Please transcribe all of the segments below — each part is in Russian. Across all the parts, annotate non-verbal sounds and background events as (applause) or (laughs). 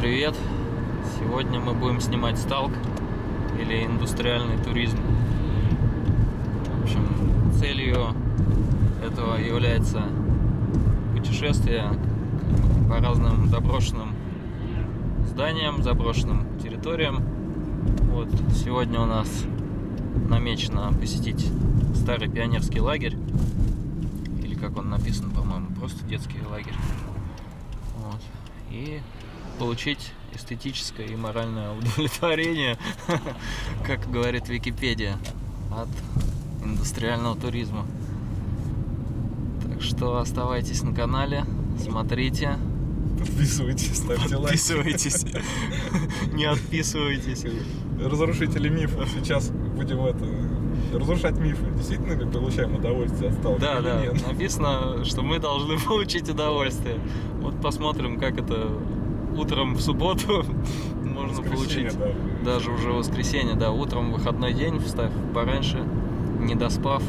привет! Сегодня мы будем снимать сталк или индустриальный туризм. В общем, целью этого является путешествие по разным заброшенным зданиям, заброшенным территориям. Вот сегодня у нас намечено посетить старый пионерский лагерь, или как он написан, по-моему, просто детский лагерь. Вот. И получить эстетическое и моральное удовлетворение, (laughs) как говорит Википедия, от индустриального туризма. Так что оставайтесь на канале, смотрите, Подписывайтесь, ставьте лайк. подписывайтесь, (laughs) не отписывайтесь. Разрушители мифов. Сейчас будем это разрушать мифы. Действительно ли получаем удовольствие от сталкера Да, да, нет? написано, что мы должны получить удовольствие. Вот посмотрим, как это утром в субботу (laughs) можно получить. да. Даже уже воскресенье, да, утром выходной день, встав пораньше, не доспав,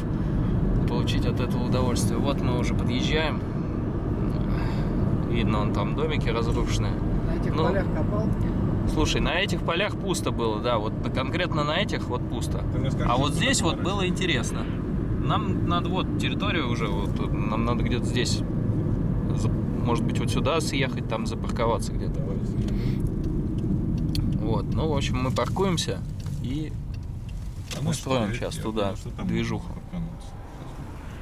получить от этого удовольствие. Вот мы уже подъезжаем. Видно, он там домики разрушенные. На этих Ну, полях копал? Слушай, на этих полях пусто было, да, вот конкретно на этих вот пусто. Скажи, А вот здесь вот было интересно. Нам надо вот территорию уже, вот нам надо где-то здесь, может быть, вот сюда съехать, там запарковаться где-то. Вот, ну, в общем, мы паркуемся и, А ну, Устроим я туда думаю, движуху. паркануться.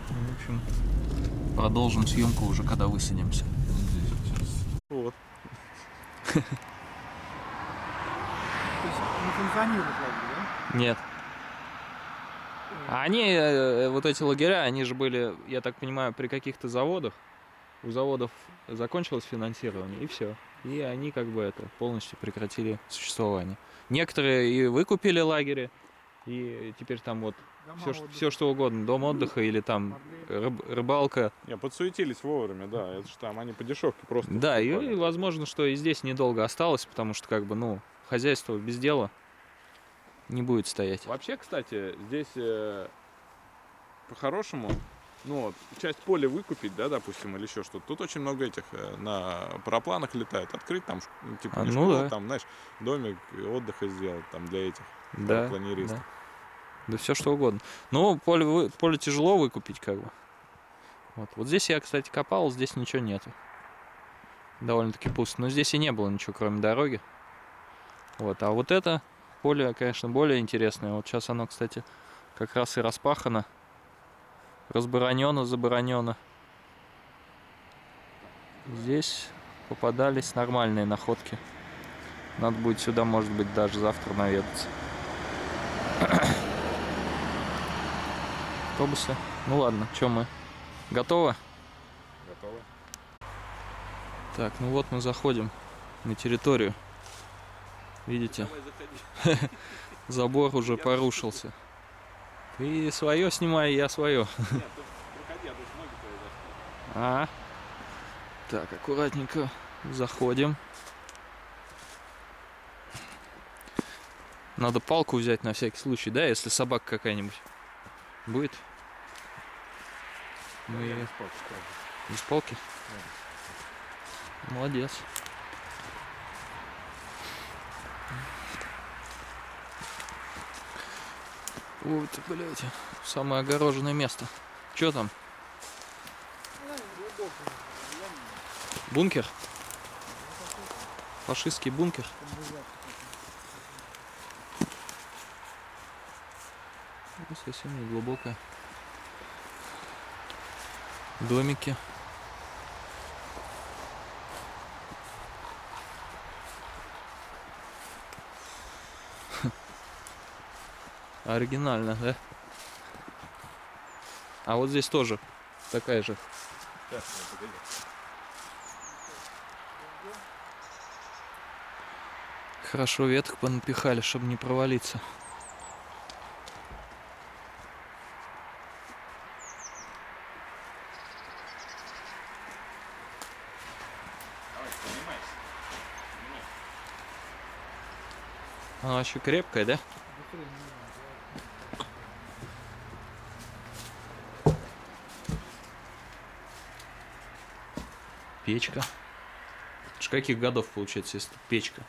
в общем, продолжим съемку уже, когда высадимся. Здесь сейчас. Вот. (laughs) То есть не функционирует лагерь, да? Нет. А они, э, вот эти лагеря, они же были, я так понимаю, при каких-то заводах. У заводов закончилось финансирование, и все. И они как бы это полностью прекратили существование. Некоторые и выкупили лагеря, и теперь там вот Дома все, отдыха. все что угодно, дом отдыха или там рыб- рыбалка. Не, подсуетились вовремя, да. Это же там они по дешевке просто. Да, и покупали. возможно, что и здесь недолго осталось, потому что как бы, ну, хозяйство без дела не будет стоять. Вообще, кстати, здесь э, по-хорошему, ну, часть поля выкупить, да, допустим, или еще что-то. Тут очень много этих э, на парапланах летают. Открыть там, ну, типа, А, не ну школу, да. там, знаешь, домик отдыха сделать там для этих Да, парапланеристов. да. Да все что угодно. Ну, поле, вы- поле тяжело выкупить, как бы. Вот. вот здесь я, кстати, копал, здесь ничего нету. Довольно-таки пусто. Но здесь и не было ничего, кроме дороги. Вот. А вот это поле, конечно, более интересное. Вот сейчас оно, кстати, как раз и распахано. Разборонено, заборонено. Здесь попадались нормальные находки. Надо будет сюда, может быть, даже завтра наведаться. (clears throat) Автобусы. Ну ладно, что мы? Готовы? Готовы? Так, ну вот мы заходим на территорию. Видите? (laughs) Забор уже порушился. Ты свое снимай, я свое. А. Так, аккуратненько заходим. Надо палку взять на всякий случай, да, если собака какая-нибудь будет. Мы её- без палки? Молодец. Вот, блядь, самое огороженное место. Чё там? Бункер? Фашистский бункер? Ну, совсем не глубокое. Домики. Оригинально, да? А вот здесь тоже такая же. Хорошо веток понапихали, чтобы не провалиться. Она еще крепкая, да? Печка. С каких годов, получается, если печка?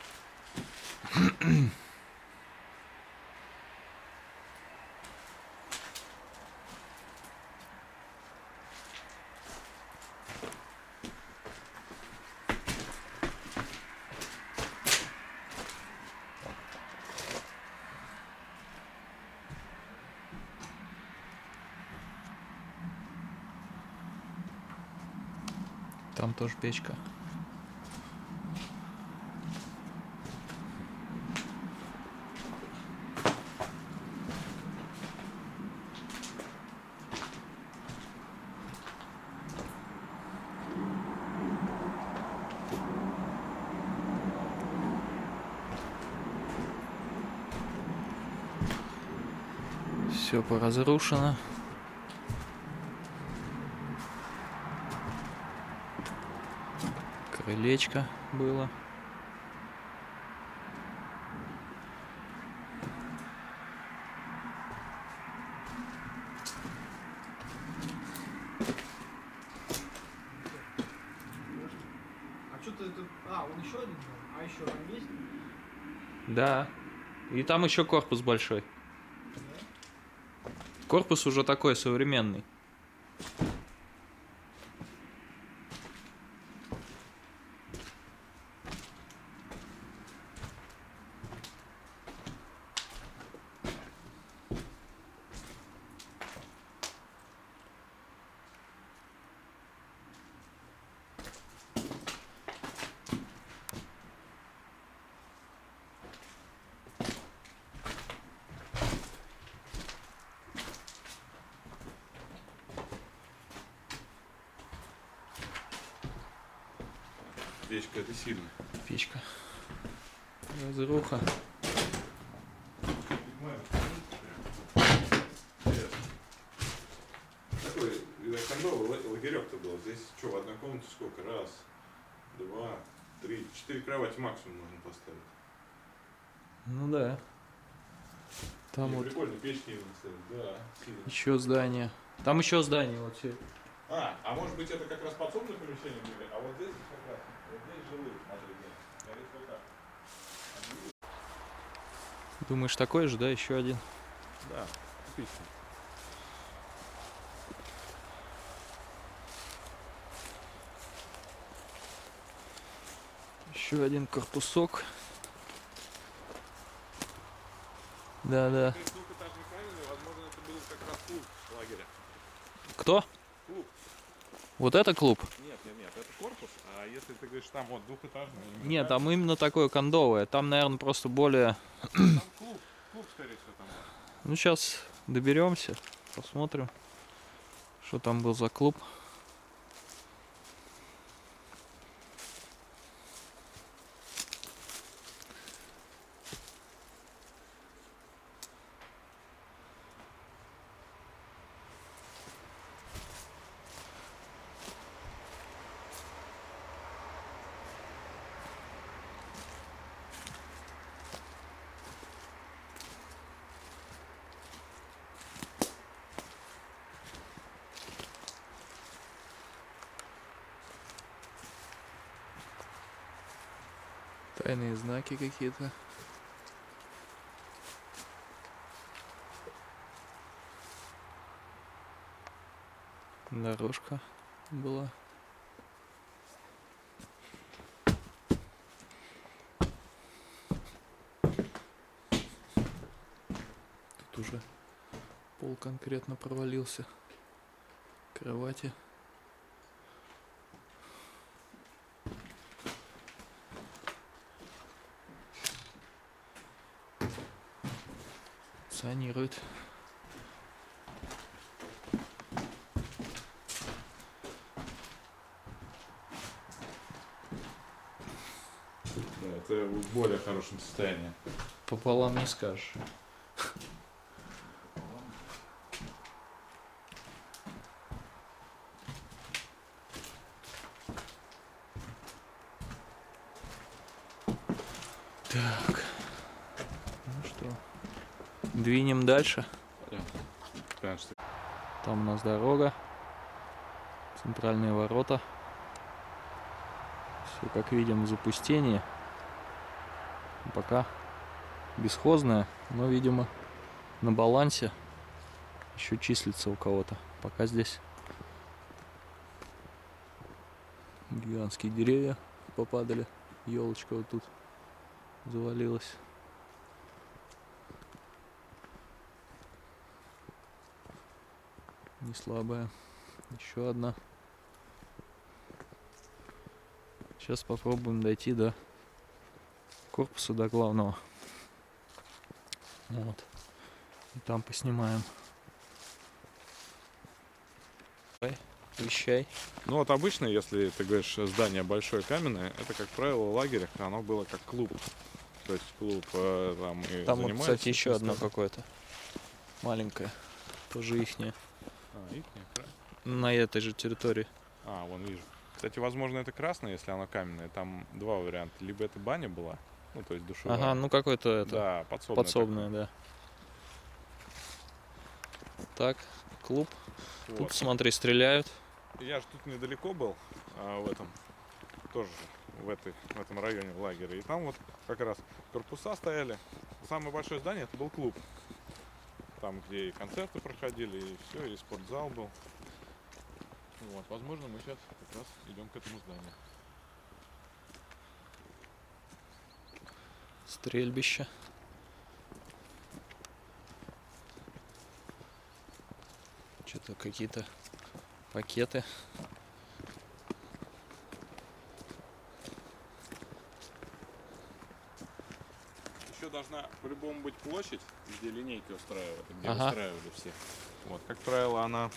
Тоже печка. Все поразрушено. Крылечко было. А что ты тут... А, он еще один был? А еще там есть? Да. И там еще корпус большой. Корпус уже такой современный. Печка это сильно. Печка. Разруха. Такой э, кондовый ла- лагерек-то был. Здесь что, в одной комнате сколько? Раз, два, три, четыре кровати максимум можно поставить. Ну да. Там Не, вот Прикольно, печки ставить. Да, сильно. еще здание. Там еще здание вот все. А, а может быть это как раз подсобное помещение были, а вот здесь как раз, вот здесь жилые, смотри, где. Всего так. Думаешь, такой же, да, еще один? Да, отлично. Еще один корпусок. Да-да. То есть двухэтажный каменный, возможно, это был как раз клуб лагеря. Кто? Клуб. Вот это клуб? Нет, нет, нет, это корпус, а если ты говоришь там вот двухэтажный... Нет, там именно такое кондовое. Там, наверное, просто более... Там клуб, клуб, скорее всего, там. Ну, сейчас доберемся, посмотрим, что там был за клуб. Тайные знаки какие-то. Дорожка была. Тут уже пол конкретно провалился. Кровати. Санирует. Да, это в более хорошем состоянии. Пополам не скажешь. Так. Ну что, двинем дальше. Там у нас дорога. Центральные ворота. Все, как видим, в запустении. Пока бесхозная, но, видимо, на балансе еще числится у кого-то. Пока здесь гигантские деревья попадали. Елочка вот тут завалилась. Не слабая. Еще одна. Сейчас попробуем дойти до корпуса, до главного. Вот. И там поснимаем. Вещай. Ну вот обычно, если ты говоришь здание большое каменное, это, как правило, в лагерях оно было как клуб. То есть клуб э, там и Там вот, кстати, еще одно какое-то. Маленькое. Тоже ихнее. На этой же территории. А, вон вижу. Кстати, возможно, это красное, если оно каменное. Там два варианта. Либо это баня была, ну, то есть душевая. Ага, ну какое-то это. да, подсобное. подсобное, да. Так, клуб. такое. Тут, Вот. смотри, стреляют. Я же тут недалеко был, а, в этом, тоже в, этой, в этом районе в лагере. И там вот как раз корпуса стояли. Самое большое здание это был клуб. Там, где и концерты проходили, и все, и спортзал был. Вот, возможно, мы сейчас как раз идем к этому зданию. Стрельбище. Что-то какие-то пакеты. Еще должна по-любому быть площадь, где линейки устраивают, где Ага. устраивали все. Вот, как правило, она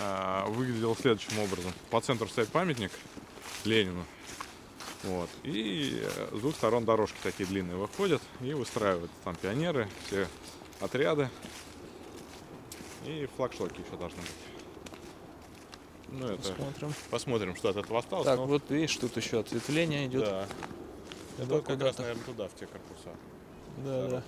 а, выглядела следующим образом. По центру стоит памятник Ленину. Вот. И э, с двух сторон дорожки такие длинные выходят и выстраивают. Там пионеры, все отряды. И флагштоки еще должны быть. Ну, это... Посмотрим. Посмотрим, что от этого осталось. Так, но- вот видишь, тут еще ответвление идет. Да. Да, Это как раз, наверное, туда, в те корпуса. Да, да.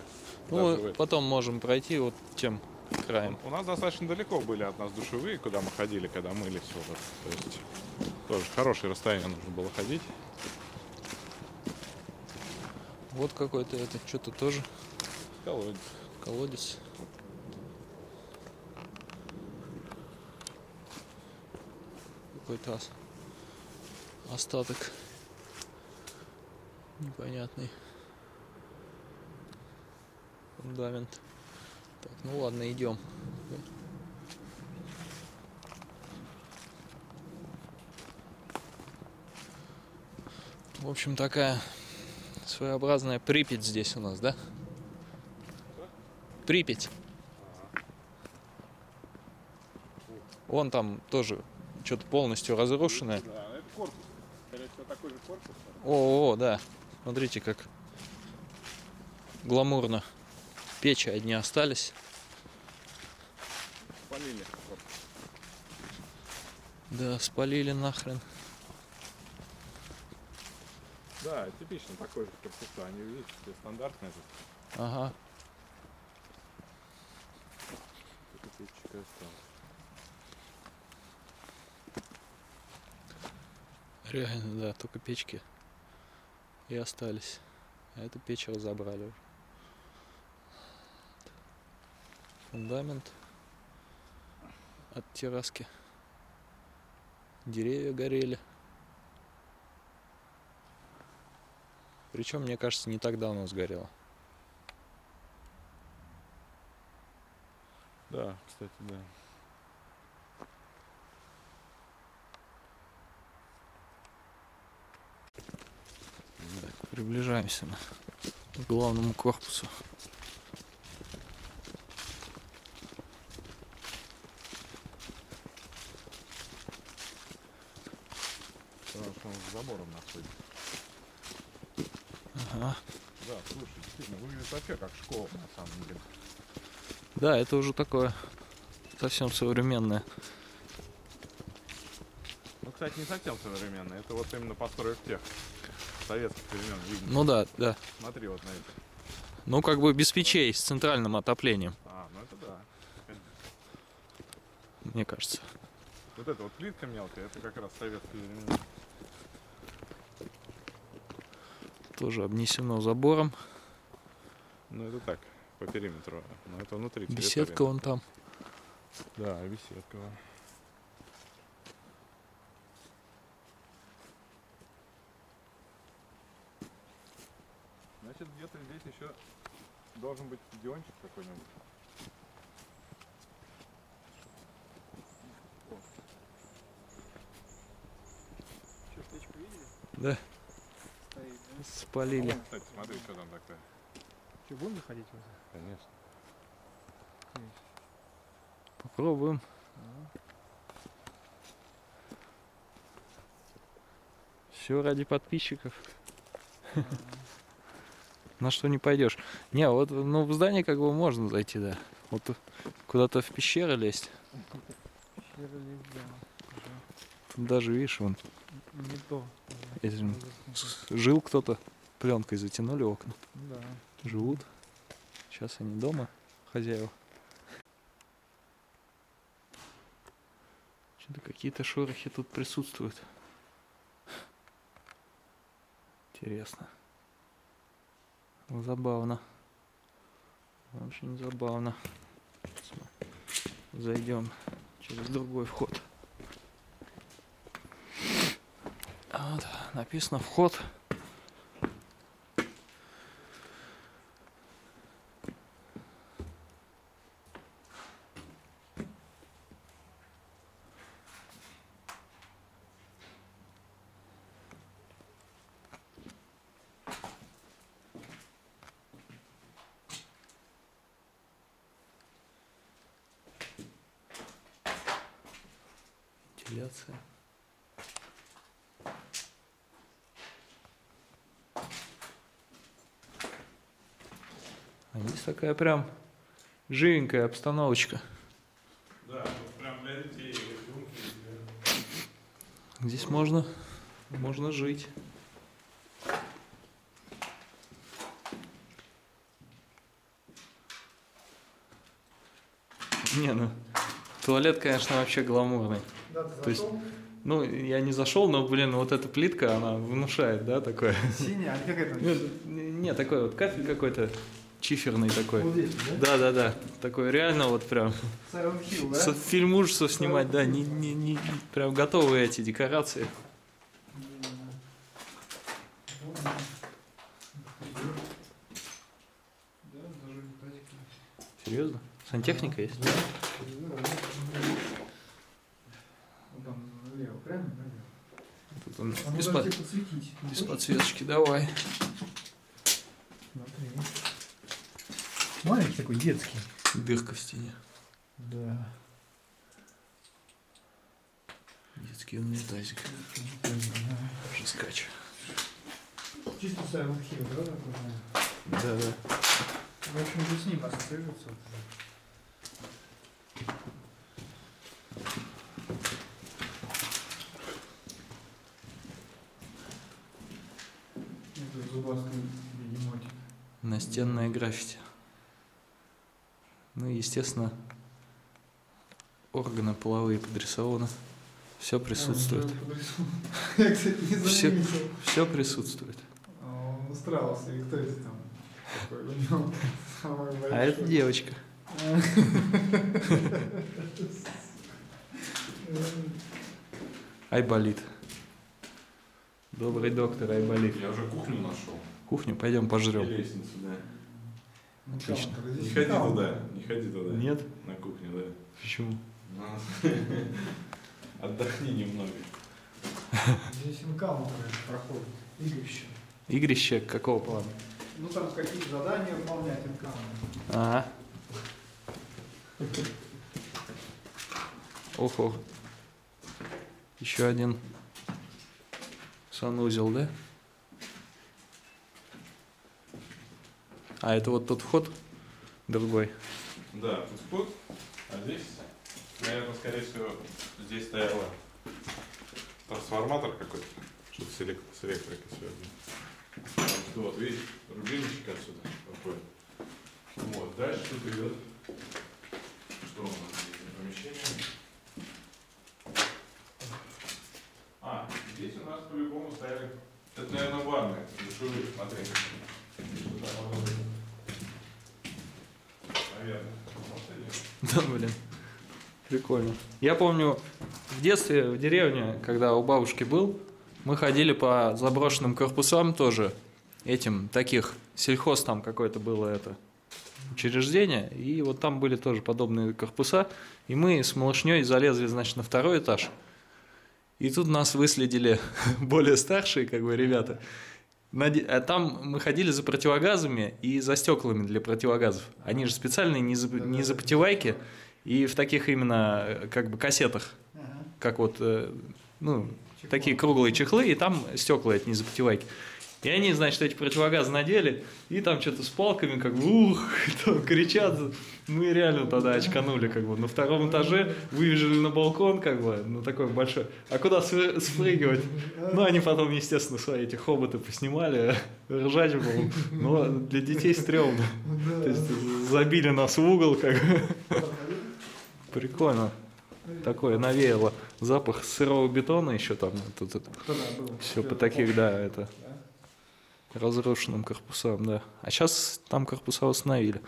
Ну, это. потом можем пройти вот тем краем. У нас достаточно далеко были от нас душевые, куда мы ходили, когда мылись. Вот. То есть тоже хорошее расстояние нужно было ходить. Вот какой-то это, что-то тоже Колодец. колодец. Какой-то ос- остаток непонятный. Фундамент. Так, ну ладно, идем. В общем, такая своеобразная Припять здесь у нас, да? Припять. Вон там тоже что-то полностью разрушенное. Да, это корпус. Скорее всего, такой же корпус. О, о, да. Смотрите, как гламурно. Печи одни остались. Спалили. Да, спалили нахрен. Да, типично такой же корпуса. Они, видите, стандартные же. Ага. Только печечка осталась. Реально, да, только печки и остались. А эту печь разобрали уже. Фундамент от терраски. Деревья горели. Причем, мне кажется, не так давно сгорело. Да, кстати, да. Так, приближаемся мы к главному корпусу. Потому что он с забором находится. Ага. Да, слушай, действительно, выглядит вообще как школа на самом деле. Да, это уже такое совсем современное. Ну, кстати, не совсем современный. Это вот именно построек тех советских времен. Видно. Ну да, да. Смотри вот на это. Ну как бы без печей, с центральным отоплением, А, ну это да. мне кажется. Вот эта вот плитка мелкая, это как раз советские времена. Тоже обнесено забором. Ну, это так, по периметру. Но это внутри Беседка вон там. Да, беседка. Значит, где-то здесь еще должен быть стадиончик какой-нибудь. Что, печку видели? Да, Стоит, да? Спалили. Вон, кстати, смотри, что там такое. Что, будем заходить это? Конечно. Попробуем. Все ради подписчиков. (laughs) На что не пойдешь. Не, вот ну, в здание как бы можно зайти, да. Вот куда-то в пещеры лезть. Пещера лезть, да. Даже видишь, вон Уже Не то. этим жил кто-то, пленкой затянули окна. Да. Живут. Сейчас они дома, хозяева. Что-то какие-то шорохи тут присутствуют. Интересно. Забавно. Очень забавно. Зайдем через другой вход. А Вот, написано вход. Вентиляция. А здесь такая прям живенькая обстановочка. Да, прям для детей. Здесь можно, можно жить. Не, ну, туалет, конечно, вообще гламурный. Да, ты То есть-? Ну, я не зашел, но, блин, вот эта плитка, она внушает, да, такое. Синяя, а как это? Ну, Не, такой вот кафель какой-то чиферный такой. Вот здесь, да? Да, да, да. Такой реально вот прям. Silent Hill, да? С- Фильм ужасов снимать, да, не, не, не, прям готовые эти декорации. Серьезно? Сантехника есть? Да, Вот там налево, правильно? Налево. Тут он А без, можно под- тебе подсветить. без подсветочки, давай. Смотри. Маленький такой, детский. Дырка в стене. Да. Детский унитазик. Жескач. Чисто да, такой? да? Да, да. В общем, же с ним ассоциируется. вот это. Это зубастый бегемотик. Настенное граффити. Ну и, естественно, органы половые подрисованы. Все присутствует. А, (laughs) Я, кстати, не Все-. Все присутствует. А Он устраивался, и кто это там? (laughs) А это девочка. (laughs) Айболит. Добрый доктор Айболит. Я уже кухню нашел. Кухню пойдем пожрем. лестницу, да. Отлично. Не ходи туда, не ходи туда. Нет? На кухню, да. Почему? (laughs) Отдохни немного. Здесь энкаунтеры проходят. Игрище. Игрище какого плана? Ну там какие задания выполнять энкаунтеры. А. Ого. Еще один санузел, да? А это вот тот вход другой. Да, тут вход, а здесь, наверное, скорее всего, здесь стояла трансформатор какой-то, что-то с, элек- с электрикой связано. Вот, видишь, рубильничек отсюда выходит. Вот, дальше тут идет, что у нас здесь помещение? А, здесь у нас по-любому стояли Это, наверное, ванны. Душевые, смотри. Наверное. (laughs) Да, блин. Прикольно. Я помню, в детстве в деревне, когда у бабушки был, мы ходили по заброшенным корпусам тоже, этим, таких, сельхоз там какое-то было это, учреждение, и вот там были тоже подобные корпуса, и мы с малышней залезли, значит, на второй этаж, и тут нас выследили (laughs) более старшие, как бы, ребята, а там мы ходили за противогазами и за стеклами для противогазов. Они же специальные, не за, не за потевайки, и в таких именно э, как бы кассетах, как вот, э, ну, такие круглые чехлы, и там стекла это не за потевайки. И они, значит, эти противогазы надели, и там что-то с палками, как бы, ух, (laughs) там кричат. Мы реально тогда очканули, как бы, на втором этаже, выбежали на балкон, как бы, ну, такой большой. А куда спрыгивать? Ну, они потом, естественно, свои эти хоботы поснимали, (laughs) ржать было. Но для детей стрёмно. То есть забили нас в угол, как бы. Прикольно. Такое навеяло запах сырого бетона еще там. Тут, все по таких, да, это разрушенным корпусам, да. А сейчас там корпуса восстановили.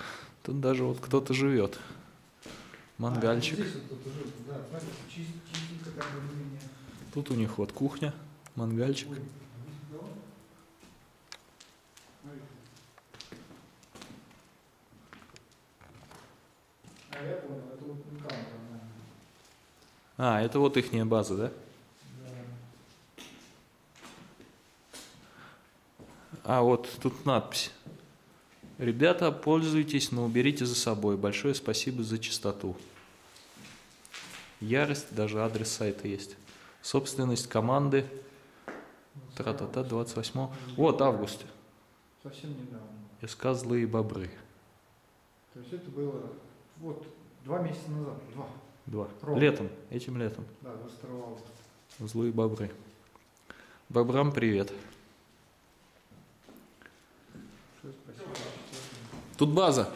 Тут даже вот кто-то живет. Мангальчик. Вот тут уже, да, смотри, чист- чистенько как бы более-менее. Тут у них вот кухня, мангальчик. Ой. А это вот. А, это вот ихняя база? Да. А вот тут надпись. Ребята, пользуйтесь, но уберите за собой. Большое спасибо за чистоту. Ярость, даже адрес сайта есть. Собственность команды. Тра-та-та, 28. Вот август. Совсем недавно. СК «Злые бобры». То есть это было вот два месяца назад. Два. Два. Ровно. Летом, этим летом. Да, 22 августа. Злые бобры. Бобрам привет. Большое спасибо. Тут база.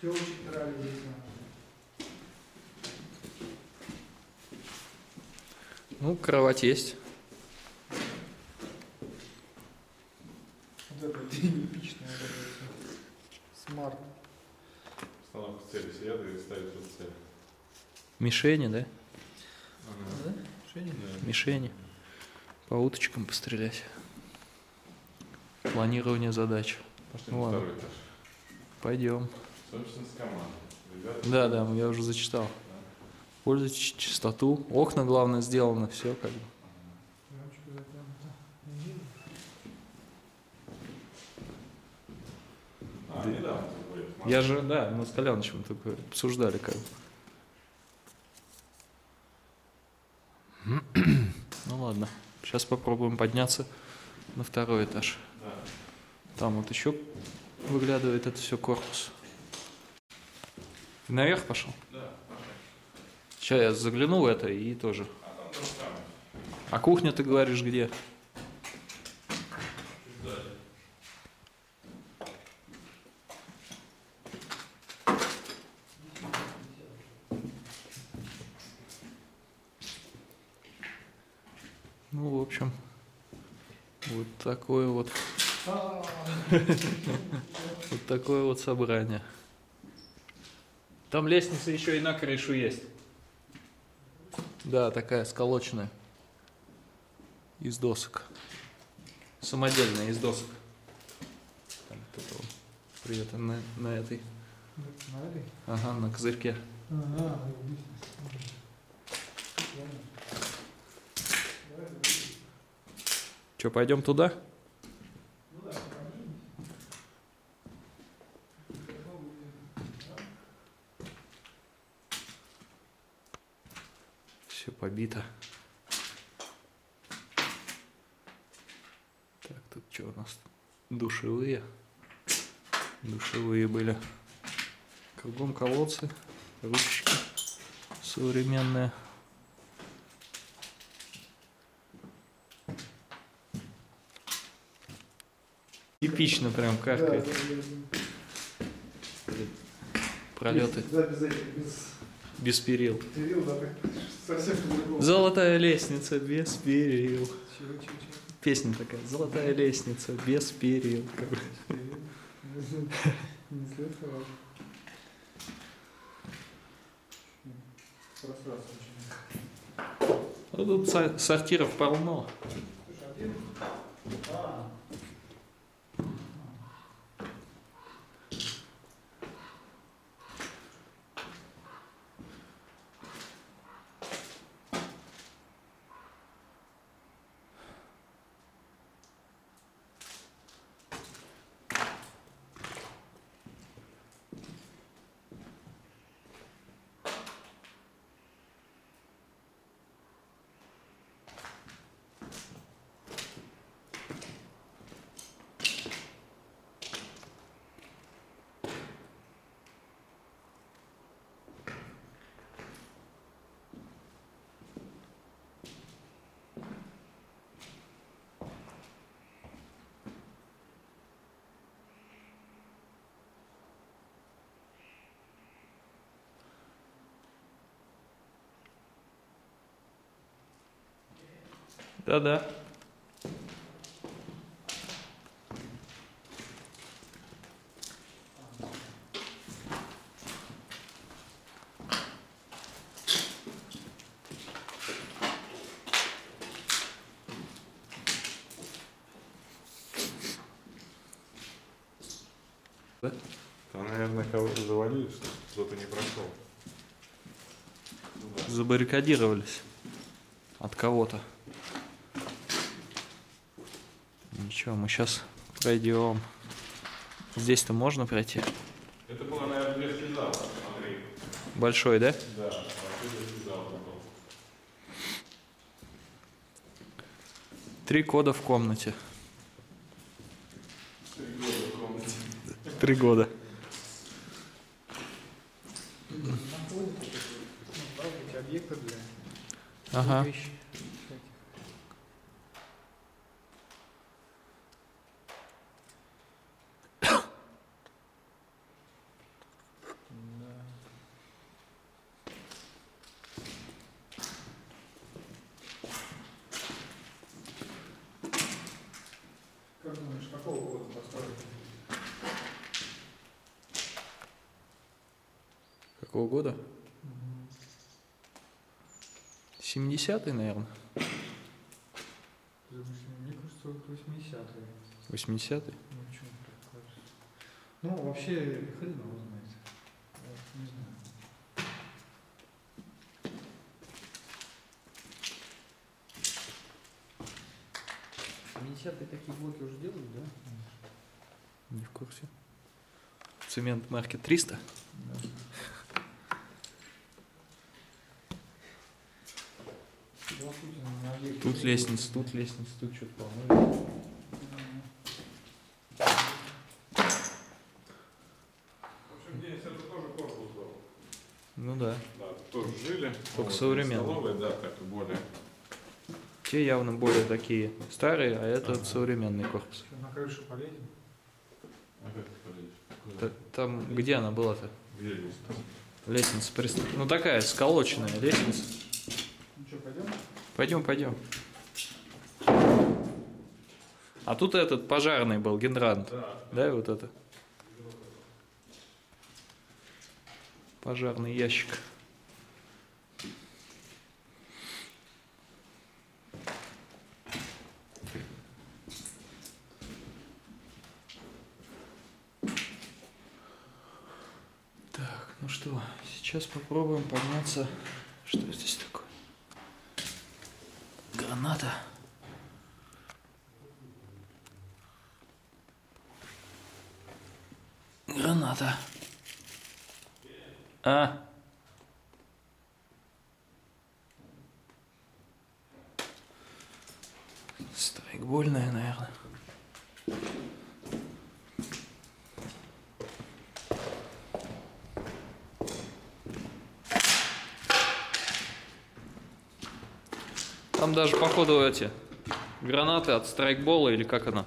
Телочек драли здесь. да. Ну, кровать есть. Вот это (laughs) всё. Смарт. Установка цели сидят и ставят тут цель. Мишени, да? Да? Женя? Мишени. По уточкам пострелять. Планирование задач. Пошли Ну второй этаж. Пойдем. Собственность команды. Ребята, Да, да, я уже зачитал. Пользуйтесь чистоту. Окна, главное, сделано. Все как бы. А, недавно тут были. Я же, да, мы с Коляновичем только обсуждали как бы. Ну ладно. Сейчас попробуем подняться на второй этаж. Там вот еще выглядывает это все корпус. Ты наверх пошел? Да, Сейчас я загляну в это и тоже. А. А кухня, ты говоришь, где? Чуть сзади. Ну, в общем, вот такое вот, А, вот такое вот собрание. Там лестница еще и на крышу есть. Да, такая сколоченная. Из досок. Самодельная, из досок. Там кто-то вон. Привет, на, на этой. На этой? Ага, на козырьке. Ага, давай. Че, пойдем туда? Все побито. Так, тут что у нас? Душевые. Душевые были. Кругом колодцы, ручки современные. Типично прям каркает. да, да, да. Пролеты. Без этих, без Без перил. Перил, да, так совсем по-другому. Золотая лестница без перил. Чего, чего, чего? Песня такая. Золотая лестница без перил. Не. Просраться очень. Ну, тут со- сортиров полно. Слушай, а ты... А. Да-да. Там, наверное, кого-то завалили, что кто-то не прошел. Забаррикадировались. От кого-то. Ничего, мы сейчас пройдем. Здесь-то можно пройти? Это было, наверное, детский зал, смотри. Большой, да? Да, детский зал. Три кода в комнате. Три года. Находят вот эти, ну, правда, эти объекты для Ага. вещи всяких. Да. Как думаешь, какого года построили? Какого года? 70-й, наверное. Мне кажется, вот 80-е. 80-й. Ну, почему так кажется? Ну, вообще, хрен его знает. Не знаю. Семидесятые такие блоки уже делают, да? Не в курсе. Цемент марки 300. Да. Тут лестница, тут лестница, тут что-то по-моему. В общем, здесь это тоже корпус был. Ну да. Да, тут тоже жили. Только Вот, современный. Столовая, да, как-то более. Те явно более такие старые, а этот Ага. современный корпус. На крышу полезем? А как ты полезешь? Там, где она была-то? Где лестница? Лестница прист- Ну такая, сколоченная лестница. Ну что, пойдем? Пойдем, пойдем. А тут этот пожарный был, гидрант. Да. Да, вот это. Пожарный ящик. Так, ну что, сейчас попробуем подняться. Что здесь такое? Граната. Граната. А. Страйкбольная, наверное. Там даже, походу, эти гранаты от страйкбола или как она?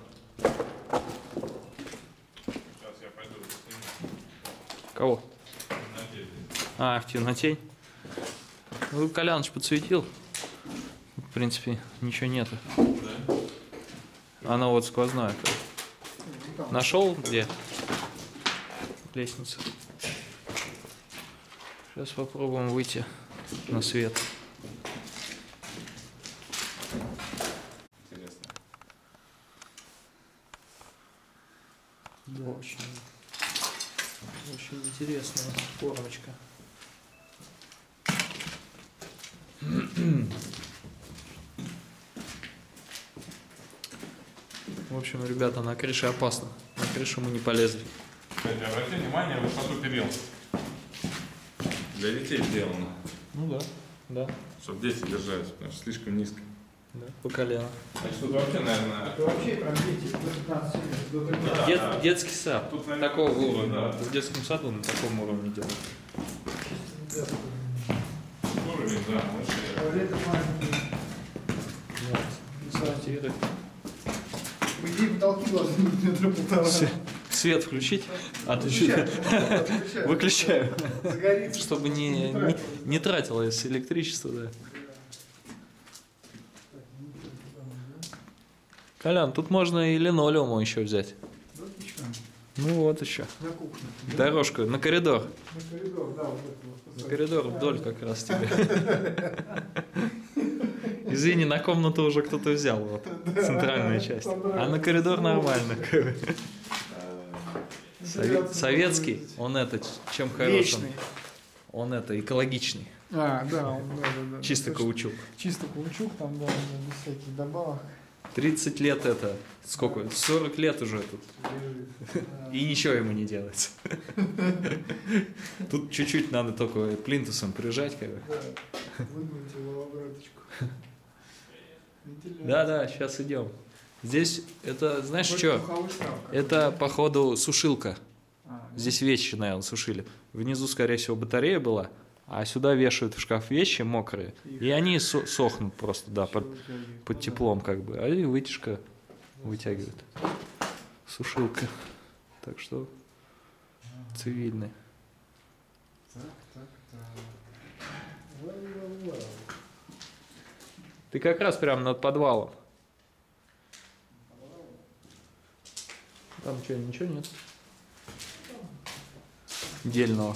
Сейчас я пойду сниму. Кого? А, в темноте. Ну, Коляныч подсветил. В принципе, ничего нету. Она вот сквозная. Нашел где? Лестница. Сейчас попробуем выйти на свет. Интересно. Да, очень, очень интересная формочка. В общем, ребята, на крыше опасно. На крышу мы не полезли. Кстати, обрати внимание высоту перил. Для детей сделано. Ну да, да, Чтобы дети держались, потому что слишком низко. Да. По колено. Значит, тут вообще, наверное... Это вообще прям дети до 15 лет, до 13. Да, Дет- да. детский сад. Тут, наверное, такого уровня. да. В детском саду на таком уровне делают. Уровень, да, лучше. Сортиры. По идее, потолки должны быть метра полтора. Свет, свет включить, выключай. Выключаю. Загорится. Чтобы не, не, не тратилось электричество, да. Колян, тут можно и линолеуму еще взять. Ну вот еще. На кухню. Дорожку на коридор. На коридор, да, вот это вот. На коридор вдоль как раз (laughs) тебе. Извини, на комнату уже кто-то взял, вот, центральная часть. А на коридор нормально. Советский, он это, чем хорошим? Вечный. Он это, экологичный. А, да, он, да, да, да. Чисто каучук. Чисто каучук, там, да, да, без всяких добавок 30 лет это, сколько? 40 лет уже тут. Да. И ничего ему не делается. Тут чуть-чуть надо только плинтусом прижать, как бы. Да, его обраточку. Вентилятор. Да-да, сейчас идем. Здесь это, знаешь что? Это, походу, сушилка. А, Здесь вещи, наверное, сушили. Внизу, скорее всего, батарея была, а сюда вешают в шкаф вещи мокрые. И они со- сохнут просто, да, под, под теплом как бы. А и вытяжка вытягивает. Сушилка. Так что цивильный. Так, так, так. Ты как раз прям над подвалом. Там что, ничего нет? Дельного.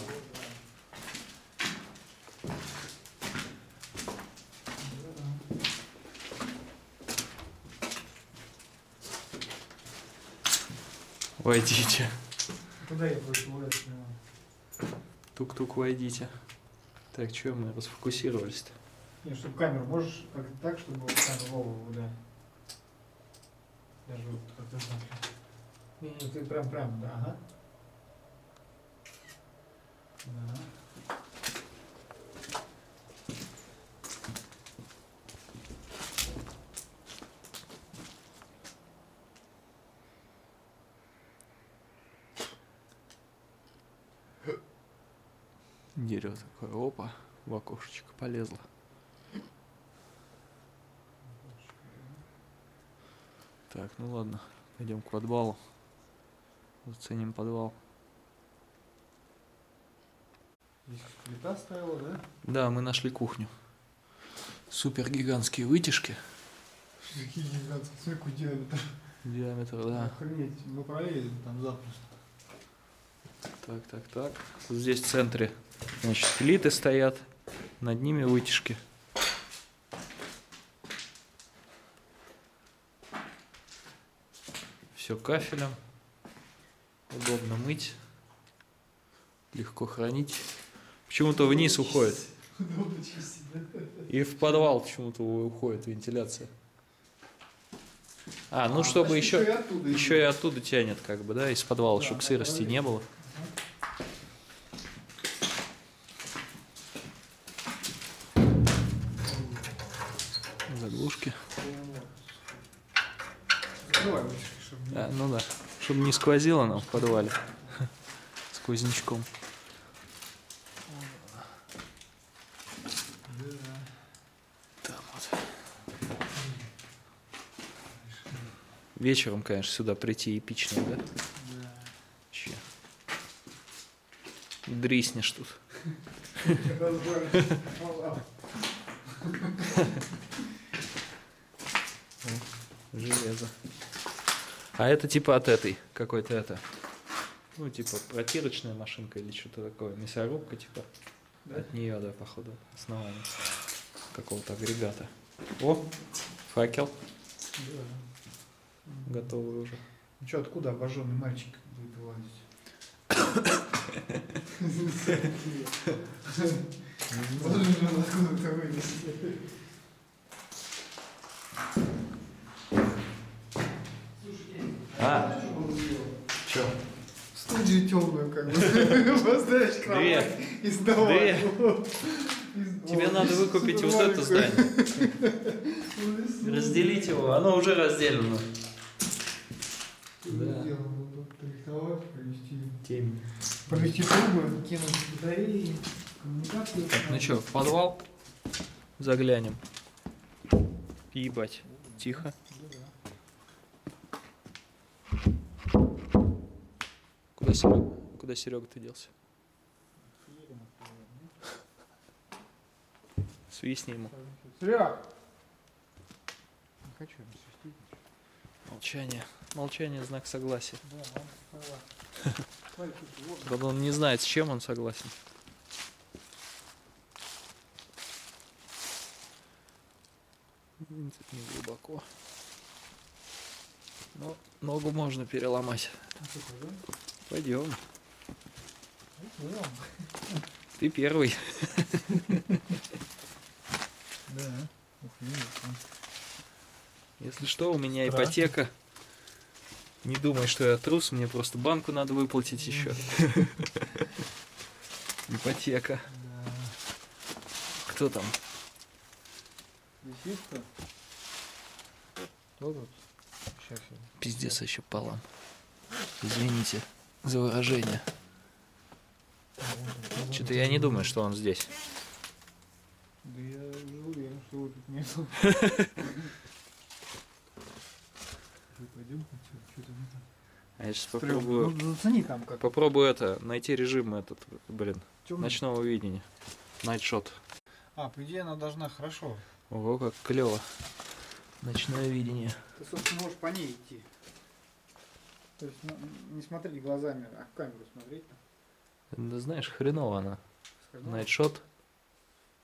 Войдите. Куда я? Тук-тук, войдите. Так, что мы расфокусировались-то? Не, чтобы камеру можешь как-то так, чтобы камеру голову, да. Даже вот как-то так. Не, не, ты прям, прям, да, ага. Да. Дерево такое, опа, в окошечко полезло. Так, ну ладно, пойдем к подвалу. Заценим подвал. Здесь плита стояла, да? Да, мы нашли кухню. Супер гигантские вытяжки. Какие гигантские, какой диаметр. Диаметр, да. Охренеть, мы проедем там запросто. Так, так, так. Здесь в центре, значит, плиты стоят. Над ними вытяжки. Все кафелем. Удобно мыть. Легко хранить. Почему-то вниз уходит. И в подвал почему-то уходит вентиляция. А, ну чтобы значит, еще, еще и оттуда тянет, как бы, да, из подвала, Да, чтобы сырости не было. Чтобы не сквозило нам в подвале. Сквознячком. Вечером, конечно, сюда прийти эпично, да? Да. Че? Дриснешь тут. Железо. А это типа от этой, какой-то это. Ну, типа протирочная машинка или что-то такое. Мясорубка, типа. Да? От нее, да, походу, основание какого-то агрегата. О, факел Да. готовый уже. Ну что, откуда обожженный мальчик будет вылазить? (laughs) Откуда-то вылез. А, что? Студию темную, как бы. (laughs) Поставишь кровать и сдавай. Тебе надо выкупить вот это здание. Разделить его, оно уже разделено. Да. Провести трубы, кинуть батареи, коммуникации. Так, ну что, в подвал заглянем. Ебать. Тихо. Серега? Куда Серега ты делся? Свистни ему. Серег! Не хочу свистить. Молчание. Молчание знак согласия. Да, надо согласен. Он не знает, с чем он согласен. Не глубоко. Но ногу можно переломать. Ну? Пойдем. Ну, да. Ты первый. Да. Видишь, он. Если что, у меня ипотека. Не думай, что я трус, мне просто банку надо выплатить еще. (laughs) Ипотека. Кто там? Здесь кто? Кто тут? Пиздец еще полам. Извините за выражение. Что-то я не думаю, что он здесь. Да я уже уверен, что его тут. (laughs) Пойдем, не. А я сейчас попробую, Ну, зацени там как. попробую это, найти режим этот, блин, Тёмный. ночного видения. Найтшот. А, по идее она должна хорошо. Ого, как клево. Ночное видение. Ты, собственно, можешь по ней идти. То есть ну, не смотреть глазами, а в камеру смотреть. Да знаешь, хреново она. Скажи, Найтшот,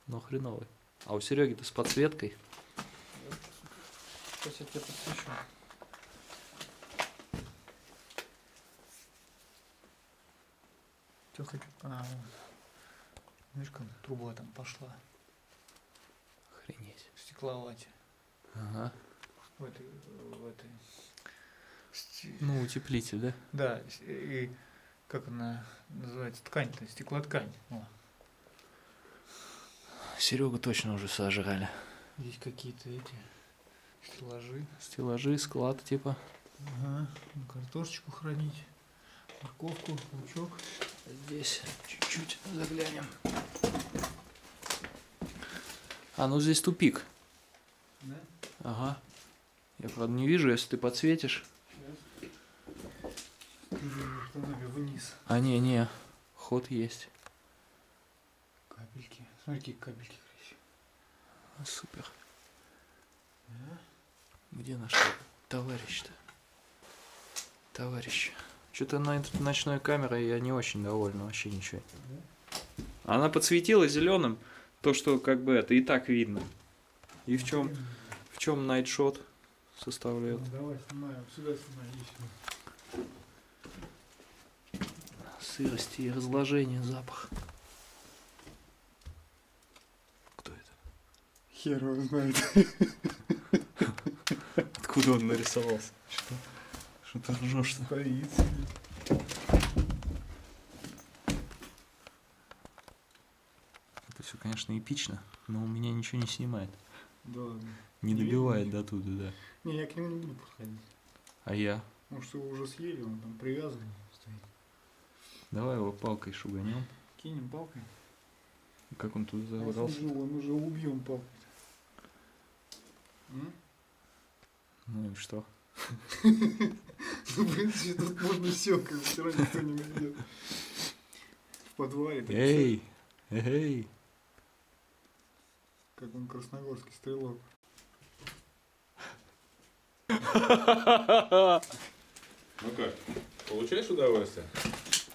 но хреновый. А у Сереги-то с подсветкой. Сейчас я тебе подсвечу. Что хочу? А. Видишь, как труба там пошла. Охренеть. В стекловате. Ага. В этой, в этой. Ну, утеплитель, да? Да, и как она называется? Ткань-то, стеклоткань. О, Серегу точно уже сожрали. здесь какие-то эти стеллажи. Стеллажи, склад, типа. Ага, ну, картошечку хранить, морковку, лучок. Здесь чуть-чуть заглянем. А, ну здесь тупик. Да? Ага. Я, правда, не вижу, если ты подсветишь. Сейчас. Штанами вниз. А, не, не. Ход есть. Капельки. Смотри, какие капельки красивые. А, Супер. Да? Где наш товарищ-то? Товарищ. Что-то на этой ночной камерой я не очень доволен, вообще ничего. Она подсветила зеленым то, что как бы это и так видно. И в чем, в чем найтшот составляет? Ну, давай снимаем, сюда сюда. Сырости и разложения запах. Кто это? Хер его знает. (laughs) Откуда он нарисовался? Что? Что ты ржешь-то? Стоит. Это все, конечно, эпично, но у меня ничего не снимает. Да ладно. Не добивает до туда, да. Не, я к нему не буду подходить. А я? Может, его уже съели, он там привязанный стоит. Давай его палкой шуганем. Кинем палкой. Как он тут А если забрался? живой, мы же убьем палкой. М? Ну и что? (laughs) В принципе, тут можно все, как все равно никто не найдет. В подвале. так Эй, Эй. Как он красногорский стрелок. Ну как, получаешь удовольствие?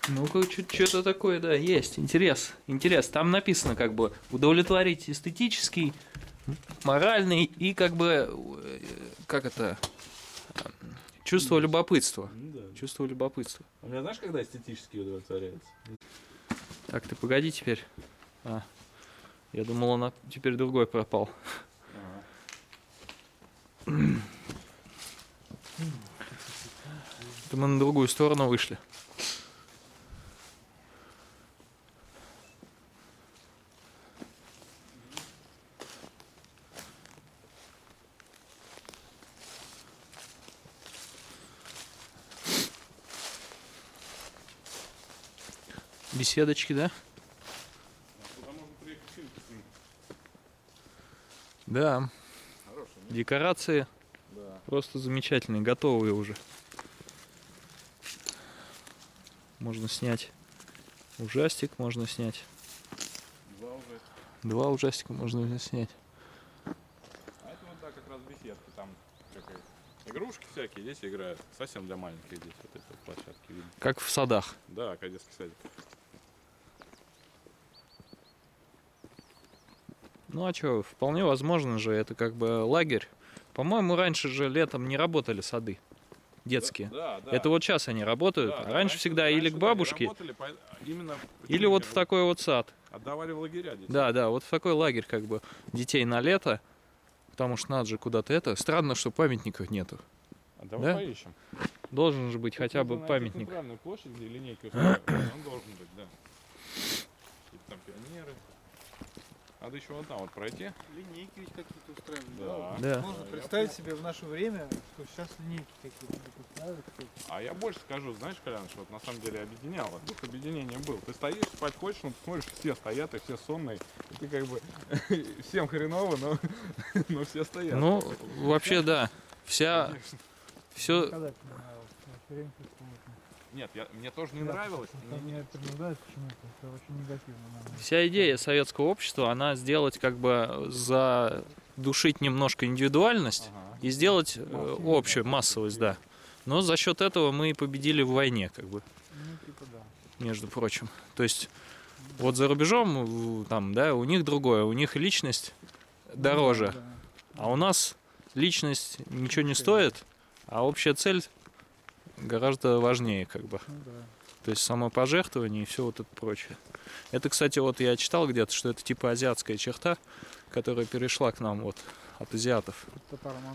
Ну-ка, что-то такое, да, есть. Интерес. Интерес. Там написано, как бы, удовлетворить эстетический, моральный и, как бы, э, как это, чувство любопытства. Ну да. Чувство любопытства. У меня знаешь, когда эстетически удовлетворяется? Так, ты погоди теперь. А, я думал, он теперь другой пропал. Это мы на другую сторону вышли. Беседочки, да? Да. Хороший? Декорации Да. просто замечательные, готовые уже. Можно снять ужастик, можно снять. Два уже. Два ужастика можно снять. А это вот да, как раз беседка. Там игрушки всякие, дети играют. Совсем для маленьких детей. Вот эти вот площадки видно. Как в садах. Да, как детский садик. Ну а что, вполне возможно же, это как бы лагерь. По-моему, раньше же летом не работали сады детские. Да, да. Это вот сейчас они работают. Да, а да, раньше всегда или раньше, к да, они бабушке, работали по- именно или вот в такой вот сад. Отдавали в лагеря детей. Да, да, вот в такой лагерь как бы детей на лето. Потому что надо же куда-то это. Странно, что памятников нету. А давай Да? поищем. Должен же быть хотя бы памятник. центральную площадь, линейки устраивают. Он должен быть, да. И там пионеры. Надо еще вон там вот пройти. Линейки ведь какие-то устраивают. Да. Да. Можно представить себе в наше время, что сейчас линейки какие-то будут устраивать. А я больше скажу, знаешь, Колян, что вот на самом деле объединяло. Дух объединения был. Ты стоишь, спать хочешь, но ты смотришь, все стоят и все сонные. И ты как бы (laughs) всем хреново, но, (laughs) но все стоят. Ну, вообще, да. Вся, Конечно. все, Нет, я, мне тоже не Да, нравилось. Мне- Меня принуждают почему-то. Это очень негативно. наверное. вся идея советского общества, она сделать как бы задушить немножко индивидуальность Ага. и сделать э, Массовую, общую да, массовость, да. Но за счет этого мы и победили в войне, как бы, Ну, типа да. между прочим. То есть вот за рубежом, там, да, у них другое, у них личность дороже, Ну, да, да. а у нас личность ничего не стоит, а общая цель гораздо важнее, как бы. Ну да. То есть самопожертвование и все вот это прочее. Это, кстати, вот я читал где-то, что это типа азиатская черта, которая перешла к нам вот от азиатов.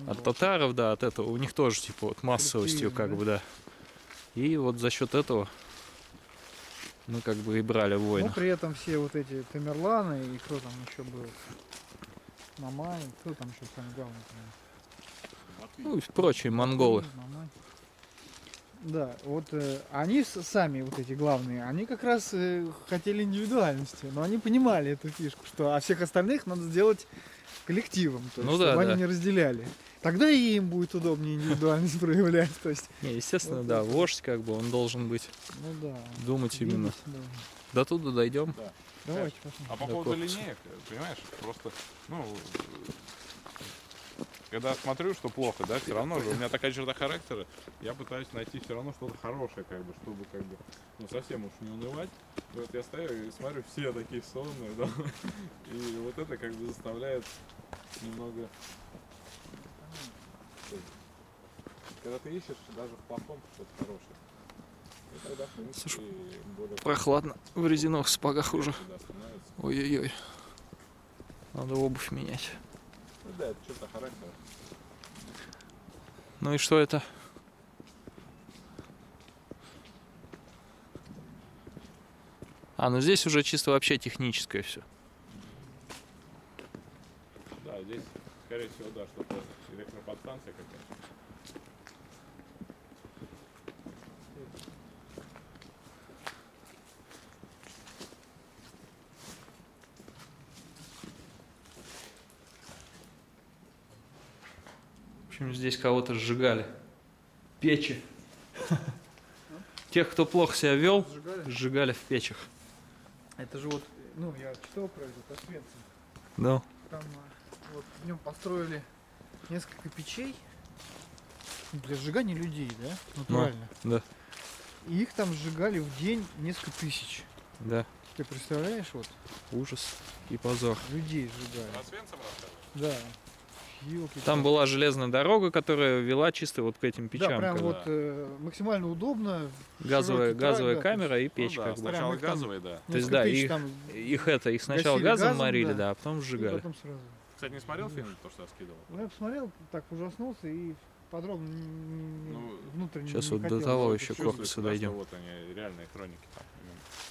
От татаров, да, от этого. У них тоже типа вот массовостью как да? бы, да. И вот за счет этого мы как бы и брали в Но войнах. при этом все вот эти Тамерланы и кто там еще был? Мамай, кто там еще самый главный? Ну и прочие монголы. Мамай. Да, вот э, они сами, вот эти главные, они как раз э, хотели индивидуальности, но они понимали эту фишку, что а всех остальных надо сделать коллективом, то есть, Ну да, чтобы они да. не разделяли. Тогда и им будет удобнее индивидуальность (laughs) проявлять, то есть, Не, естественно, Вот да, это. вождь как бы, он должен быть, ну да. думать именно. да. До туда дойдем. Давайте посмотрим. А по Да, поводу линеек, понимаешь, просто, ну, когда смотрю, что плохо, да, все равно же, у меня такая черта характера, я пытаюсь найти все равно что-то хорошее, как бы, чтобы, как бы, ну, совсем уж не унывать. Вот я стою и смотрю, все такие сонные, да, и вот это, как бы, заставляет немного... Когда ты ищешь даже в плохом что-то хорошее. Тогда, в принципе, Слушай, более Прохладно в резиновых сапогах уже. Ой-ой-ой. Надо обувь менять. Ну да, это черта характера. Ну и что это? А, ну здесь уже чисто вообще техническое все. Да, здесь, скорее всего, да, что-то электроподстанция какая-то. Общем, здесь кого-то сжигали. Печи. Тех, кто плохо себя вел, Сжигали? сжигали в печах. Это же вот ну, я читал про этот Освенцим. Да. Там а, вот в нем построили несколько печей для сжигания людей, да, натурально. да. И их там сжигали в день несколько тысяч. Да. Ты представляешь, вот Ужас и позор. людей сжигали. Освенцим рассказываешь? Да. Там была железная дорога, которая вела чисто вот к этим печам. Да, прям бы. вот э, максимально удобно. газовая, трак, газовая да, камера и Ну печь. да, как бы. сначала там- газовые, да. То есть, да, их- там, Их это, их сначала газом, газом, морили, да. да, а потом сжигали. потом сразу. Кстати, не смотрел фильм, то, что я скидывал? Ну, я посмотрел, так ужаснулся и подробно Ну, внутренне не вот до хотел того это еще корпуса дойдем. Вот они, реальные хроники там.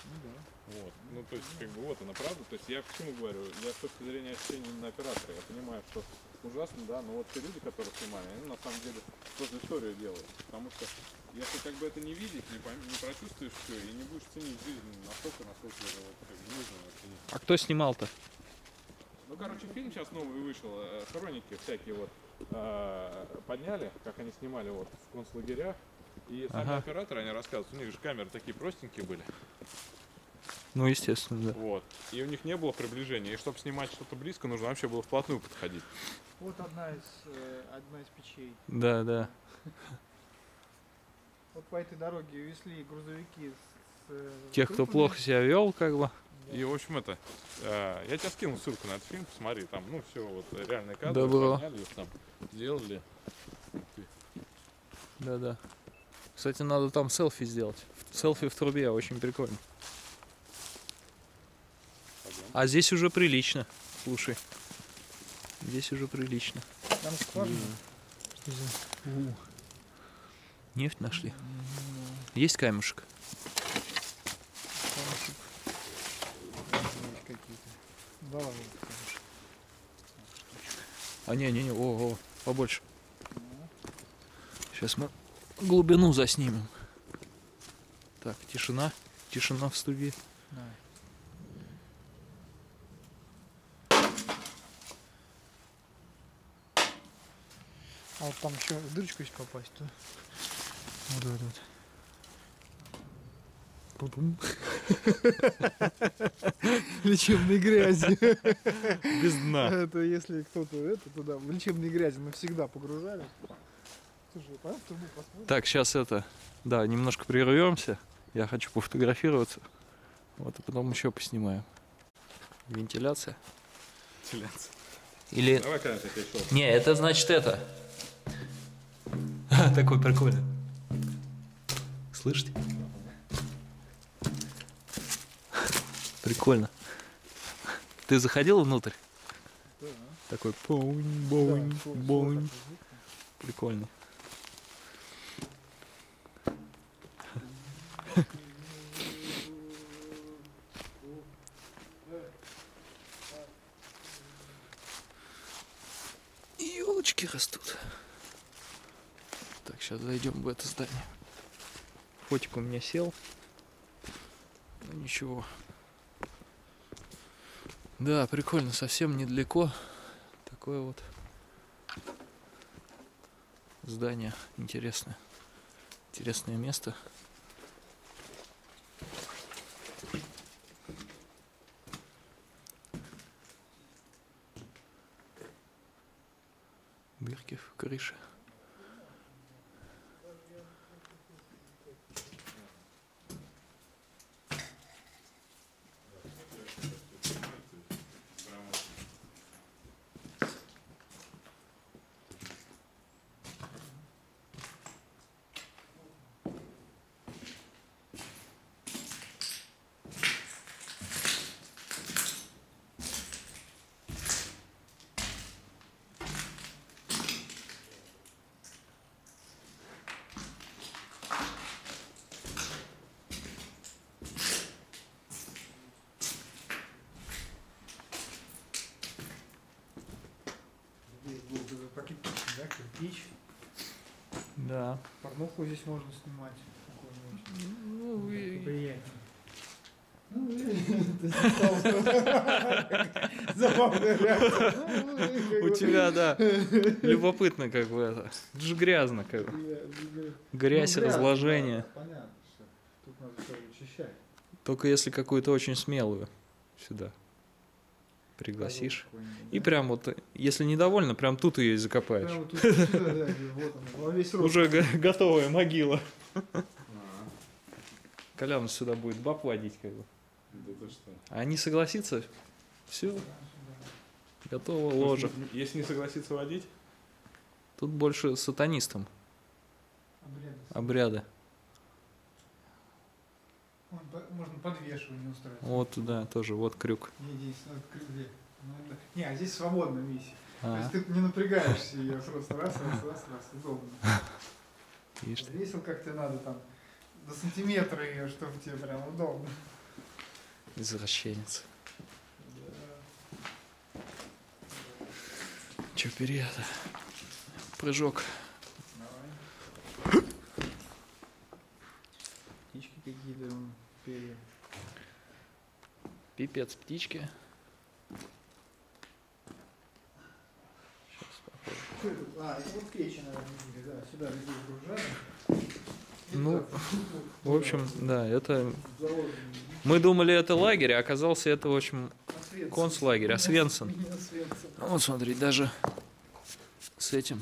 Ну да. Вот. Ну, то есть, как бы, вот она правда. То есть, я к чему говорю? Я с точки зрения ощущений на оператора, я понимаю, что ужасно, да, но вот те люди, которые снимали, они на самом деле тоже историю делают. Потому что если как бы это не видеть, не, пойм- не прочувствуешь все и не будешь ценить жизнь настолько, насколько это вот, как бы, нужно ценить. А кто снимал-то? Ну, короче, фильм сейчас новый вышел, э, хроники всякие вот э, подняли, как они снимали вот в концлагерях. И сами Ага. операторы, они рассказывают, у них же камеры такие простенькие были. Ну, естественно, да. Вот. И у них не было приближения. И чтобы снимать что-то близко, нужно вообще было вплотную подходить. Вот одна из, э, одна из печей. Да, да. Вот по этой дороге везли грузовики с... э, Тех, кто трупами. плохо себя вел, как бы. Да. И, в общем, это... э, я тебе скинул ссылку на этот фильм, посмотри. Там, ну, все, вот реальные кадры. Подняли их там, сделали. Да, да. Кстати, надо там селфи сделать. Селфи в трубе, очень прикольно. А здесь уже прилично. Слушай. Здесь уже прилично. Там скважина. Что за... У. Нефть нашли. Ну, Есть камешек? камушек. Есть какие-то. Да ладно, камушек. А не, не, не, о, о, побольше. Ну, Сейчас мы глубину заснимем. Так, тишина. Тишина в студии. да. А вот там еще в дырочку есть попасть, то. Вот этот. Пу-пум. (laughs) Лечебной грязи. Без дна. Это если кто-то это туда в лечебной грязи навсегда погружали. Слушай. Так, сейчас это, да, немножко прервемся. Я хочу пофотографироваться. Вот, и потом еще поснимаем. Вентиляция. Или... Давай, Не, это значит это. (laughs) Такой прикольный. Слышите? Прикольно. Ты заходил внутрь? Да. Такой боунь. такой звук. Прикольно. Елочки растут. Так, сейчас зайдем в это здание. Фотик у меня сел. Ну ничего. Да, прикольно, совсем недалеко. Такое вот здание интересное. Интересное место. Дырки в крыше. Здесь был бы покипич, да, кирпич. Да. Порнуху здесь можно снимать. Ну. Ну. Ну, как У тебя, да, любопытно, как бы это. Это же грязно, как бы. Грязь, Ну, разложение. да, Понятно, что тут надо все вычищать. Только если какую-то очень смелую. сюда пригласишь. И да? прям вот, если недовольна, прям тут ее и закопаешь. Прямо тут сюда, да, вот он, во весь рост. Уже го- готовая могила. Колян сюда будет баб водить, как бы. Да ты что? А они согласятся, все, готово ложа. Если не согласится водить, Тут больше сатанистам Обряды. обряды. По- Можно подвешивание устроить. Вот туда тоже, вот крюк. Не, здесь надо крылья. Ну, да. Не, а здесь свободно висит. То А, есть ты не напрягаешься ее просто раз, раз, раз, раз, удобно. (laughs) видишь. Весил как тебе надо там до сантиметра ее, чтобы тебе прям удобно. извращенец. Да. Че, вперед? Прыжок. Давай. (clears throat) Птички какие-то. Пипец птички. Что это? А, это вот печи, наверное, да. Сюда людей сгружали. И Ну, (laughs) В общем, да, это... Мы думали, это лагерь, а оказался это, в общем, Освенцим. концлагерь, Освенцим. Освенцим. (laughs) Вот смотри, даже с этим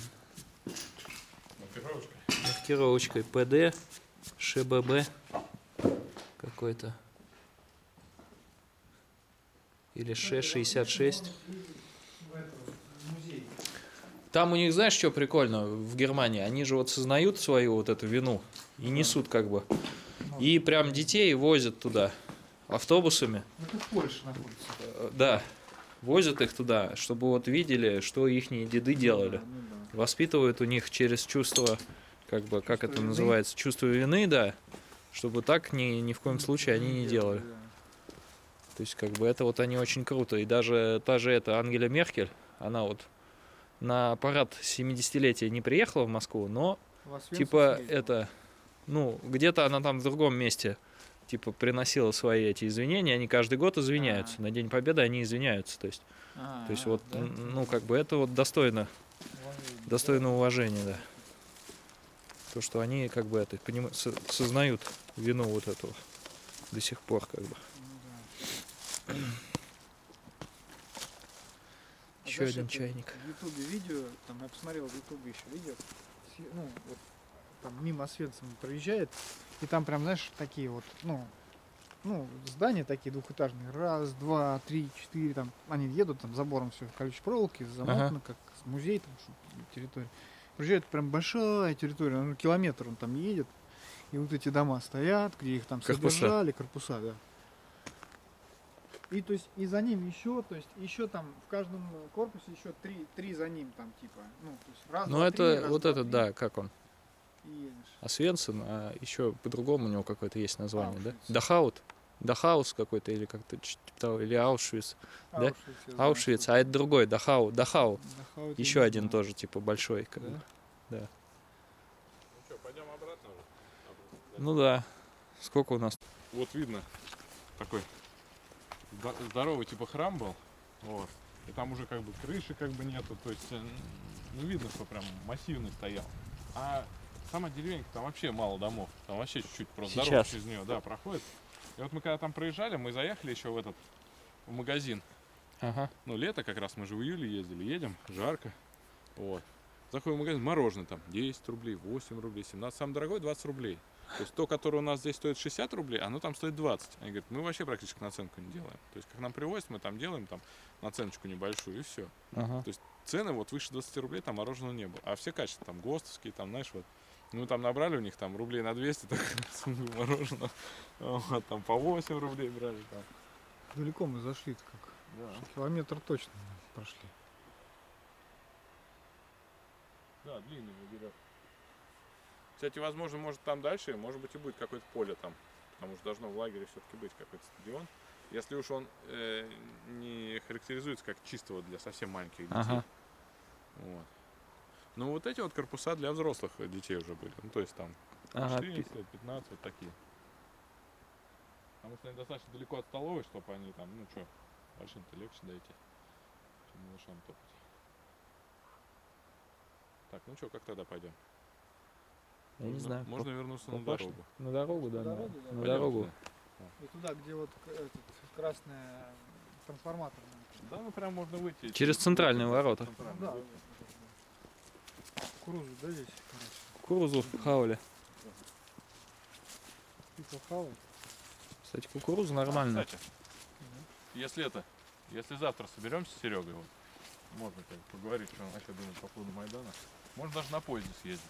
маркировочкой ПД, ШББ какой-то. Или Ш66. В этом, в музей. Там у них, знаешь, что прикольно в Германии? Они же вот сознают свою вот эту вину и несут как бы. И прям детей возят туда автобусами. Ну, Это в Польше находится. Да, возят их туда, чтобы вот видели, что их деды делали. Ну да. Воспитывают у них через чувство, как бы, как Чувство это вины. называется, чувство вины, да, чтобы так ни, ни в коем случае они не делали. да. То есть, как бы, это вот они очень круто. И даже та же эта Ангела Меркель, она вот на парад 70-летия не приехала в Москву, но, В типа, это, ну, где-то она там в другом месте, типа, приносила свои эти извинения, они каждый год извиняются. А. На День Победы они извиняются, то есть, А, то есть вот, да? ну, как бы, это вот достойно, видно, достойно уважения, да. То, что они, как бы, это, поним- со- сознают вину вот этого до сих пор, как бы. Ну да. А Еще знаешь, один чайник. В Ютубе видео, там я посмотрел в Ютубе еще видео, ну, вот, там мимо Освенцима проезжает, и там прям, знаешь, такие вот, ну, ну, здания такие двухэтажные, раз, два, три, четыре, там, они едут, там, забором все, колючей проволоки, замотано, как музей, там, что, Приезжает прям большая территория, ну, километр он там едет, и вот эти дома стоят, где их там Корпуса. содержали, корпуса, да. И то есть и за ним еще, то есть еще там в каждом корпусе еще три, три за ним там типа, ну то есть раз, Ну, это, три, раз, вот два, это, три, да, как он? Едешь. Освенцим, а еще по-другому у него какое-то есть название, да? Аушвиц. Дахаут? Дахаус какой-то или как-то типа или Аушвиц. Да? Аушвиц, знаю, Аушвиц, а это другой, Дахау, Дахау. Дахау Еще один знаю. тоже, типа, большой. как Да? бы. Ну что, пойдем обратно уже? Ну да. Сколько у нас? Вот видно, такой здоровый типа храм был. Вот. И там уже как бы крыши как бы нету. То есть, э, ну видно, что прям массивный стоял. А сама деревенька, там вообще мало домов. Там вообще чуть-чуть просто дорога Сейчас. через нее, да, проходит. И вот мы когда там проезжали, мы заехали еще в этот в магазин. Ага. Ну, лето как раз, мы же в июле ездили, едем, жарко. Вот. Заходим в магазин, мороженое там 10 рублей, 8 рублей, 17. Самое дорогое 20 рублей. То есть то, которое у нас здесь стоит 60 рублей, оно там стоит 20. Они говорят, мы вообще практически наценку не делаем. То есть как нам привозят, мы там делаем там наценочку небольшую и все. Ага. Цены вот выше 20 рублей там мороженого не было. А все качества, там ГОСТовские, там, знаешь, вот. Ну, там набрали у них там рублей на 200, так, (laughs) сумму мороженого. Вот, там по 8 рублей брали. Там. Далеко мы зашли как. Километр точно прошли. Да, длинный берет. Кстати, возможно, может там дальше, может быть и будет какое-то поле там. Потому что должно в лагере все-таки быть какой-то стадион. Если уж он э, не характеризуется как чисто вот для совсем маленьких детей. Ага. Вот. Ну вот эти вот корпуса для взрослых детей уже были. Ну то есть там Ага. 14 лет, 15, вот такие. Потому что они достаточно далеко от столовой, чтобы они там, ну что, большим-то легче дойти, чем малышам топать. Так, ну что, как тогда пойдем? Я не Можно- знаю. Можно вернуться по на дорогу. На дорогу, да. На дорогу, да. На дорогу. туда. И туда, где вот к- этот красная трансформаторная. Да, ну прям можно выйти. Через центральные ворота. Центральные Да. Кукурузу, да, здесь, короче. Кукурузу хавали. Пипа хавает. Кстати, кукуруза нормальная. Кстати, если это, если завтра соберемся с Серегой, вот, можно как поговорить, что он вообще думает по поводу Майдана. Можно даже на поезде съездить.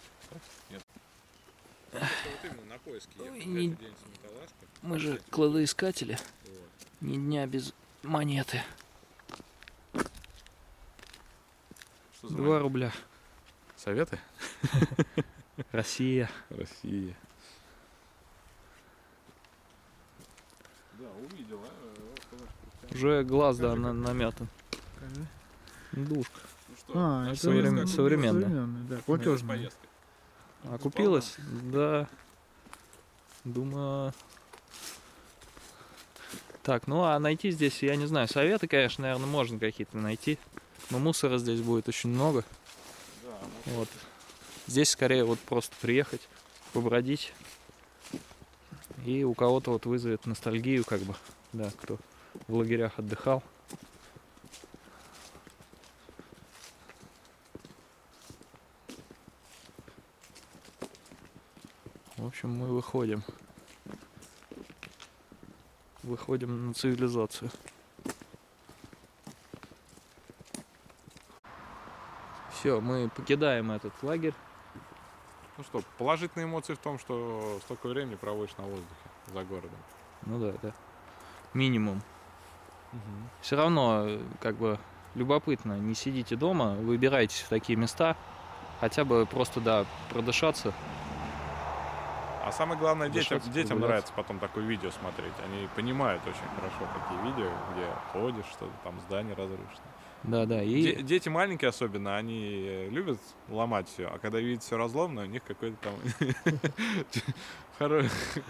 если- Вот именно на поиске Ой, ехать, не-. Мы же кладоискатели. вот. Ни дня без монеты. Что за Два рубля. Советы? Россия. Россия. Да, увидела. э, Уже глаз, да, на. Покажи. Душка. Ну что, А, это современ- современная. современная, да, платежная. А купилась? Да. Думаю... Так, ну а найти здесь, я не знаю, советы, конечно, наверное, можно какие-то найти. Но мусора здесь будет очень много. Вот. Здесь скорее вот просто приехать, побродить. И у кого-то вот вызовет ностальгию, как бы, да, кто в лагерях отдыхал. В общем, мы выходим. Выходим на цивилизацию. Все, мы покидаем этот лагерь. ну что, положительные эмоции в том, что столько времени проводишь на воздухе за городом. Ну да, да. Минимум. Все равно, как бы, любопытно. Не сидите дома, выбирайтесь в такие места. Хотя бы просто, да, продышаться. А самое главное, детям, детям нравится потом такое видео смотреть. Они понимают очень хорошо такие видео, где ходишь, что-то там здание разрушено. Да, да. Де- И дети маленькие особенно, они э, любят ломать все, а когда видят все разломное, у них какое-то там (laughs) хоро-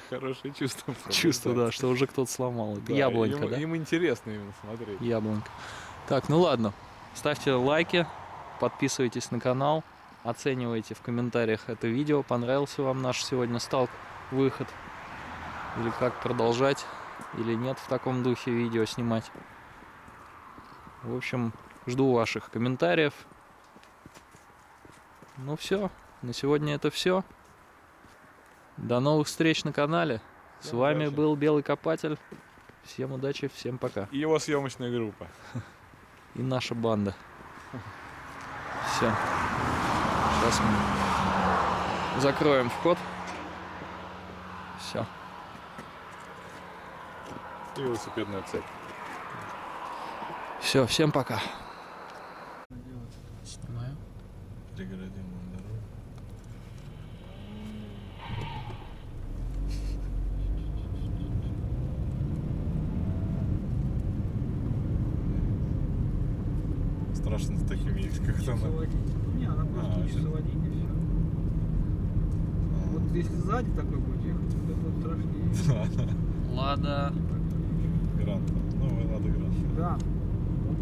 хорошее чувство. (laughs) чувство, да, что уже кто-то сломал. Яблонька, им, да? Им интересно именно смотреть. Яблонька. Так, ну ладно. Ставьте лайки, подписывайтесь на канал, оценивайте в комментариях это видео, понравился вам наш сегодня сталк выход, или как продолжать, или нет в таком духе видео снимать. В общем, жду ваших комментариев. Ну все, на сегодня это все. До новых встреч на канале. С Всем вами удачи. был Белый Копатель. Всем удачи, всем пока. И его съемочная группа. И наша банда. Все. Сейчас мы закроем вход. Все. И велосипедная цепь. Все, всем пока. Снимаю. Преградим дорогу. Страшно с такими ездить, как там. Не, она просто А, учится это- водить и все. Вот если сзади такой будет ехать, вот это вот страшнее. Лада. Грант. Новый Лада Грант. Да.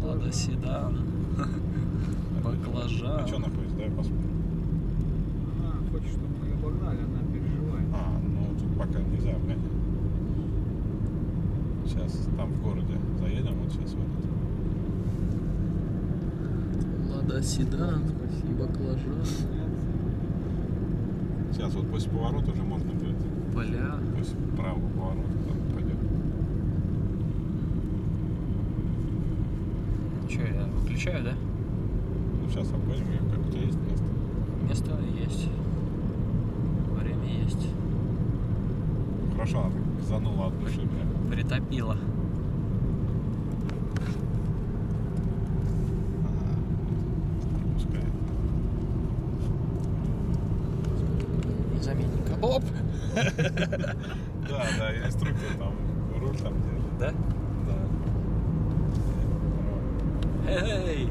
Лада седан. (laughs) Баклажан. А что находится? Давай посмотрим. Она хочет, чтобы мы ее обогнали, она переживает. А, ну тут пока нельзя обгонять. Сейчас там в городе заедем, вот сейчас вот. Лада седан. Баклажан. Сейчас вот после поворота уже можно будет. Поля. После правого поворота там пойдет. Че, я выключаю, да? Ну сейчас обгоним ее, как у тебя есть место. Место есть. Время есть. Хорошо, она так газанула от души прям. Притопило. Ага. Пускай. Незаметненько. Оп! Да, да, инструктор там руль там держит. Да? Да. Эй!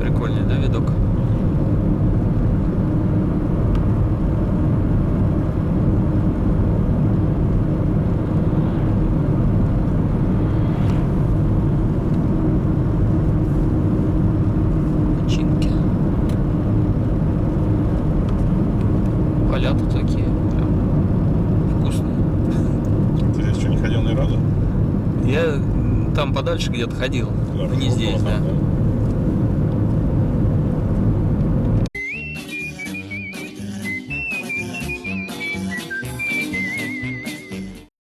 Прикольный, да, видок? Подальше где-то ходил, но не здесь, да.